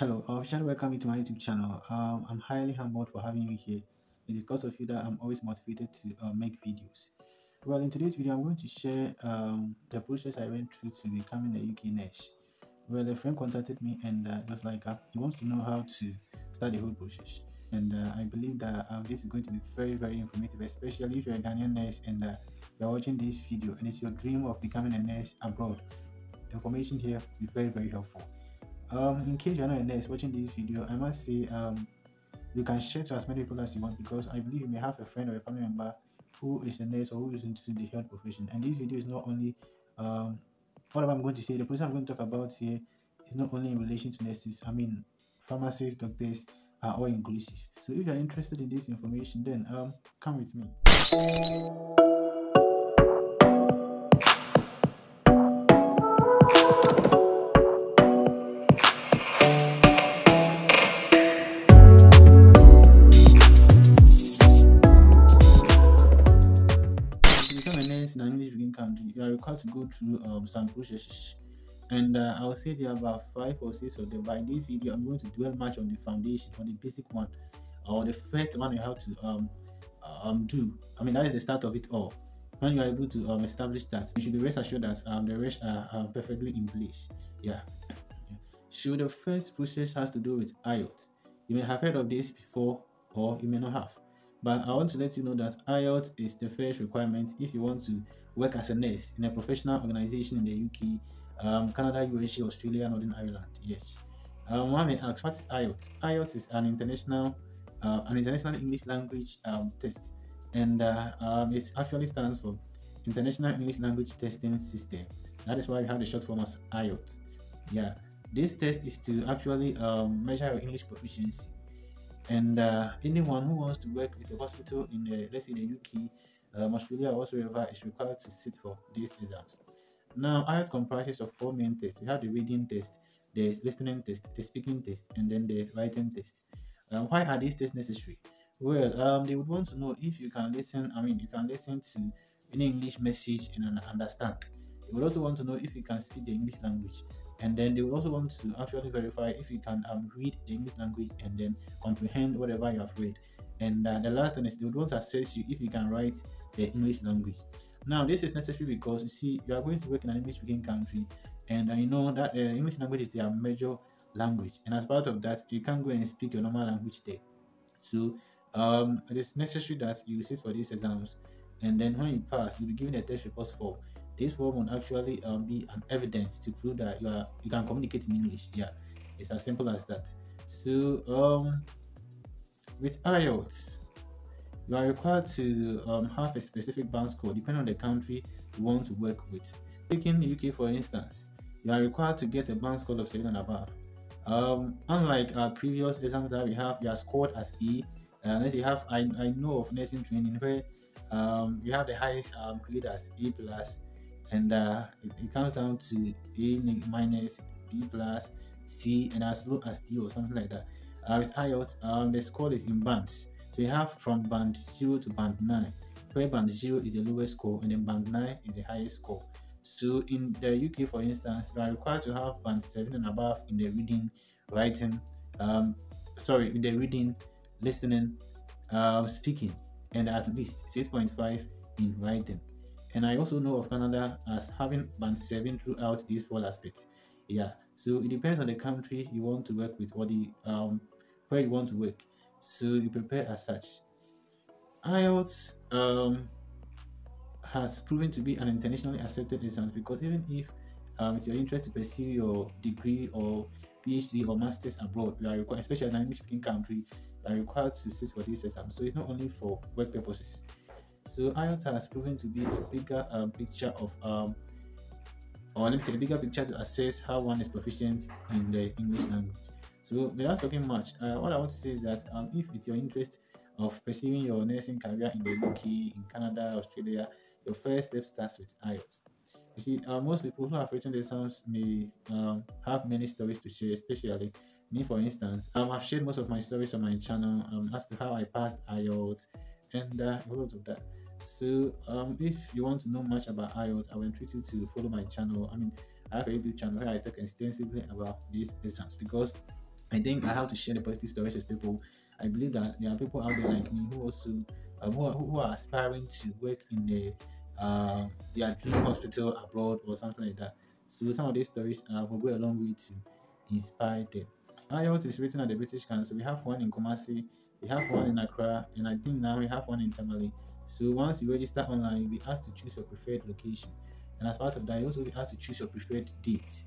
Hello, uh, officially welcome you to my YouTube channel. Um, I'm highly humbled for having you here. It's because of you that I'm always motivated to uh, make videos. Well, in today's video, I'm going to share um, the process I went through to becoming a UK nurse. Well, a friend contacted me and uh, just like uh, he wants to know how to start the whole process. And uh, I believe that uh, this is going to be very, very informative, especially if you're a Ghanaian nurse and uh, you're watching this video and it's your dream of becoming a nurse abroad. The information here will be very, very helpful um in case you're not a nurse watching this video i must say um you can share to as many people as you want because i believe you may have a friend or a family member who is a nurse or who is into the health profession. And this video is not only um what i'm going to say the person i'm going to talk about here is not only in relation to nurses i mean pharmacists doctors are all inclusive. So if you're interested in this information then um come with me required to go through um, some processes. And uh, I'll say there are about five or six of them. This video, I'm going to dwell much on the foundation, on the basic one, or the first one you have to um, um do. I mean, that is the start of it all. When you are able to um, establish that, you should be rest assured that um, the rest are, are perfectly in place. Yeah. So the first process has to do with IELTS. You may have heard of this before, or you may not have. But I want to let you know that IELTS is the first requirement if you want to work as a nurse in a professional organization in the UK, um, Canada, USA, Australia, Northern Ireland. Yes. Um, one may ask, what is IELTS? IELTS is an international, uh, an international English language um, test, and uh, um, it actually stands for International English Language Testing System. That is why we have the short form as IELTS. Yeah, this test is to actually um, measure your English proficiency and uh, anyone who wants to work with a hospital in the, let's say the UK, um, Australia, or whatsoever is required to sit for these exams. Now, IELTS comprises of four main tests. You have the reading test, the listening test, the speaking test, and then the writing test. Um, why are these tests necessary? Well, um, they would want to know if you can listen. I mean, you can listen to any English message and understand. They would also want to know if you can speak the English language and then they will also want to actually verify if you can um, read the English language and then comprehend whatever you have read. And uh, the last thing is they would want to assess you if you can write the English language. Now, this is necessary because you see, you are going to work in an English speaking country, and you know that uh, English language is their major language, and as part of that, you can't go and speak your normal language there. So, um, it is necessary that you sit for these exams, and then when you pass, you'll be given a test report form this form will actually um, be an evidence to prove that you are you can communicate in English. Yeah, it's as simple as that. So um, with IELTS, you are required to um, have a specific band score depending on the country you want to work with. Taking the UK for instance, you are required to get a band score of 7 and above. Um, unlike our previous exams that we have, you are scored as E. Uh, unless you have, I, I know of nursing training where um, you have the highest um, grade as A plus and uh, it, it, comes down to A minus, B plus, C, and as low as D or something like that. Uh, with IELTS, um, the score is in bands. So you have from band 0 to band 9, where band 0 is the lowest score and then band 9 is the highest score. So in the UK, for instance, you are required to have band 7 and above in the reading, writing, um, sorry, in the reading, listening, uh, speaking, and at least 6.5 in writing. And I also know of Canada as having band 7 throughout these four aspects. Yeah, so it depends on the country you want to work with or the um where you want to work. So you prepare as such. IELTS um has proven to be an internationally accepted exam because even if um, it's your interest to pursue your degree or PhD or masters abroad, you are required, especially in an English speaking country, you are required to sit for this exam. So it's not only for work purposes. So IELTS has proven to be a bigger um, picture of, um, or let me say, a bigger picture to assess how one is proficient in the English language. So without talking much, uh, what I want to say is that um, if it's your interest of pursuing your nursing career in the UK, in Canada, Australia, your first step starts with IELTS. You see, uh, most people who have written exams may um, have many stories to share, especially me, for instance. Um, I've shared most of my stories on my channel um, as to how I passed IELTS and a lot of that. So, um, if you want to know much about IELTS, I will entreat you to follow my channel. I mean, I have a YouTube channel where I talk extensively about these exams because I think I have to share the positive stories with people. I believe that there are people out there like me who also uh, who, are, who are aspiring to work in the uh, their dream hospital abroad or something like that. So some of these stories uh, will go a long way to inspire them. IELTS is written at the British Council. We have one in Kumasi, we have one in Accra, and I think now we have one in Tamale. So once you register online, you'll be asked to choose your preferred location. And as part of that, you'll also be asked to choose your preferred date.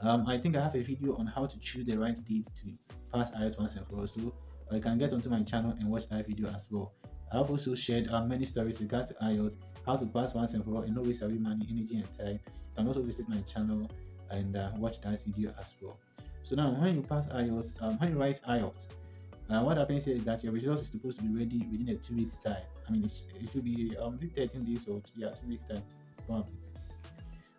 Um, I think I have a video on how to choose the right date to pass IELTS once and for all. So you can get onto my channel and watch that video as well. I have also shared uh, many stories regarding IELTS, how to pass once and for all, and no waste of money, energy, and time. You can also visit my channel and uh, watch that video as well. So now, when you pass IELTS, um, when you write IELTS, uh, what happens is that your results is supposed to be ready within a two weeks time. I mean, it, it should be um 13 days or yeah, two weeks time, probably.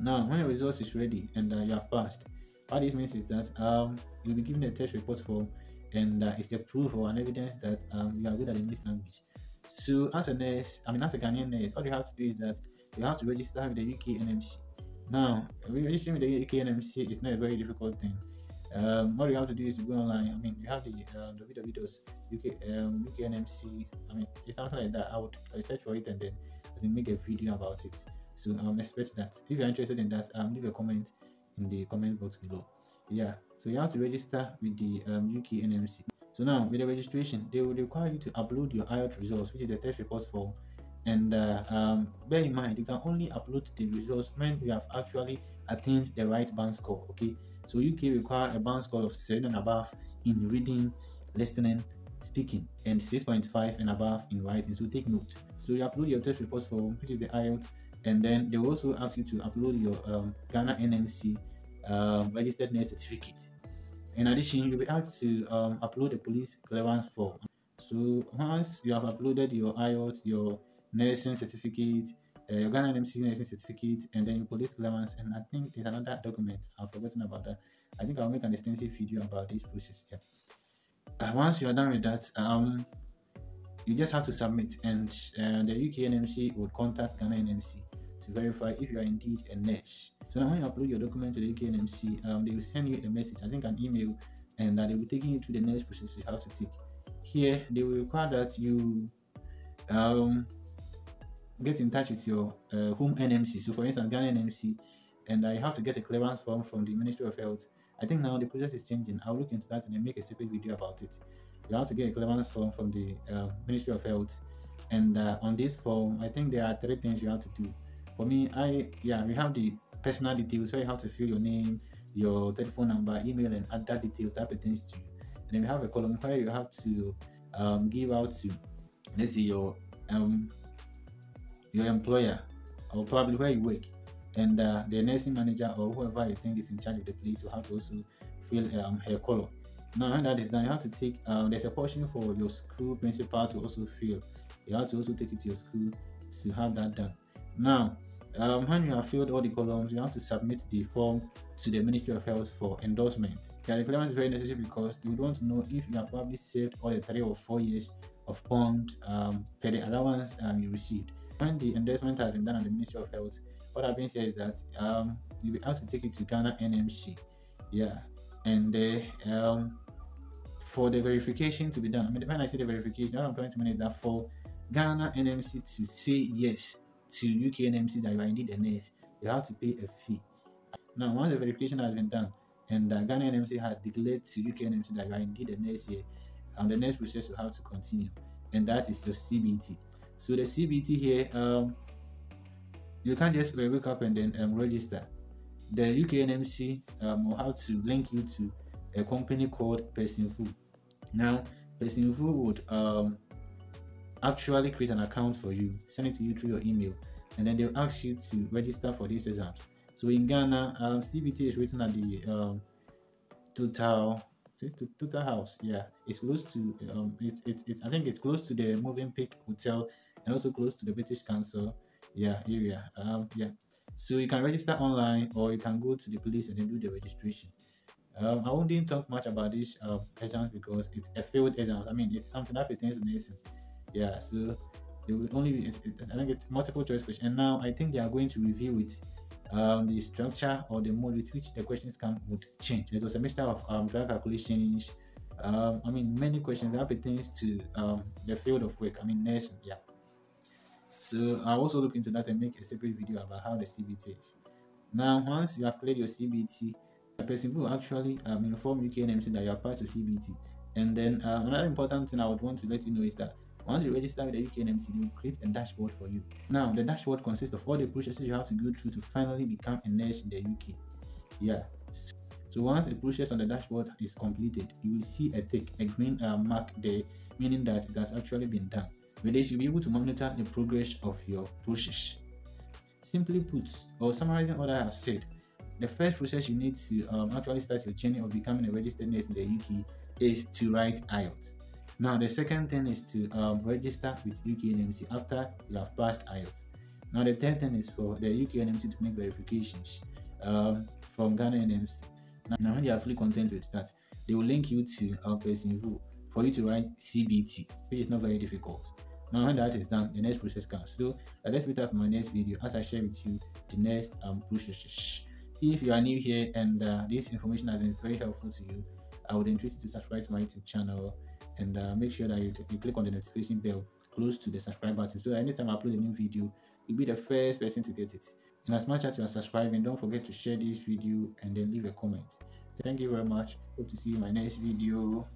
Now, when your results is ready and uh, you have passed, what this means is that um you'll be given a test report form, and uh, it's the proof or an evidence that um you are good at English language. So, as a nurse, I mean, as a Ghanaian nurse, all you have to do is that you have to register with the UK NMC. Now, registering with the UK NMC is not a very difficult thing. Um, all you have to do is to go online. I mean, you have the uh, www.uk um, UKNMC. I mean, it's something like that. I would I search for it and then I can make a video about it. So um, expect that. If you're interested in that, um, leave a comment in the comment box below. Yeah. So you have to register with the um, UK NMC. So now with the registration, they will require you to upload your IELTS results, which is the test report form. And uh, um, bear in mind, you can only upload the results when you have actually attained the right band score. Okay, so UK require a band score of seven and above in reading, listening, speaking, and 6.5 and above in writing. So take note. So you upload your test report form, which is the IELTS, and then they also ask you to upload your um, Ghana NMC um, registered nurse certificate. In addition, you'll be asked to um, upload a police clearance form. So once you have uploaded your IELTS, your nursing certificate, uh, Ghana NMC nursing certificate, and then police clearance, and I think there's another document. I've forgotten about that. I think I'll make an extensive video about this process. Yeah. Uh, once you are done with that, um, you just have to submit, and uh, the UK NMC will contact Ghana NMC to verify if you are indeed a nurse. So now when you upload your document to the UKNMC, um, they will send you a message, I think an email, and uh, they will taking you through the next process you have to take. Here, they will require that you um, get in touch with your uh, home NMC. So for instance, Ghana NMC, and I have to get a clearance form from the Ministry of Health. I think now the process is changing. I'll look into that and then make a separate video about it. You have to get a clearance form from the uh, Ministry of Health, and uh, on this form, I think there are three things you have to do. For me, I yeah, we have the personal details where you have to fill your name, your telephone number, email, and other details that pertains to you. And then we have a column where you have to um, give out to, let's say your um, your employer or probably where you work, and uh, the nursing manager or whoever you think is in charge of the place will have to also fill um, her column. Now, when that is done, you have to take um, there's a portion for your school principal to also fill. You have to also take it to your school to have that done. Now, um, when you have filled all the columns, you have to submit the form to the Ministry of Health for endorsement. The requirement is very necessary because they would want to know if you have probably saved all the three or four years of bond um, per the allowance um, you received. When the endorsement has been done at the Ministry of Health, what happens is that um, you'll be asked to take it to Ghana NMC. Yeah, and uh, um, for the verification to be done, I mean, when I say the verification, what I'm trying to mean is that for Ghana NMC to say yes to UK NMC that you are indeed a nurse, you have to pay a fee. Now, once the verification has been done and uh, Ghana NMC has declared to UK NMC that you are indeed a nurse here, um, the next process will have to continue, and that is your CBT. So the CBT here, um, you can't just wake up and then um, register. The UKNMC um, will have to link you to a company called Persinfo. Now, Persinfo would um, actually create an account for you, send it to you through your email, and then they'll ask you to register for these exams. So in Ghana, um, CBT is written at the um, total it's the total house yeah it's close to um it, it, it i think it's close to the Mövenpick hotel and also close to the british council yeah area um yeah so you can register online or you can go to the police and then do the registration um i won't even talk much about this uh, exams because it's a failed exam i mean it's something that pertains to nursing yeah so it will only be it's, it, i think it's multiple choice question and now i think they are going to review it um, the structure or the mode with which the questions come would change. It was a mixture of um, dry calculations. Um, I mean, many questions that pertains to um, the field of work. I mean, nursing. Yeah. So I'll also look into that and make a separate video about how the CBT is. Now, once you have cleared your CBT, the person will actually um, inform UKNMC that you have passed to CBT. And then uh, another important thing I would want to let you know is that once you register with the UKNMC, they will create a dashboard for you. Now, the dashboard consists of all the processes you have to go through to finally become a nurse in the UK. Yeah. So once a process on the dashboard is completed, you will see a tick, a green uh, mark there, meaning that it has actually been done. With this, you'll be able to monitor the progress of your process. Simply put, or summarizing what I have said, the first process you need to um, actually start your journey of becoming a registered nurse in the UK is to write IELTS. Now, the second thing is to um, register with UKNMC after you have passed IELTS. Now, the third thing is for the UKNMC to make verifications um, from Ghana NMC. Now, when you are fully content with that, they will link you to our person for you to write CBT, which is not very difficult. Now when that is done, the next process comes. So uh, let's meet up in my next video as I share with you the next um, process. If you are new here and uh, this information has been very helpful to you, I would entreat you to subscribe to my YouTube channel and uh, make sure that you, you click on the notification bell close to the subscribe button so anytime I upload a new video, you'll be the first person to get it. And as much as you are subscribing, don't forget to share this video and then leave a comment. Thank you very much. Hope to see you in my next video.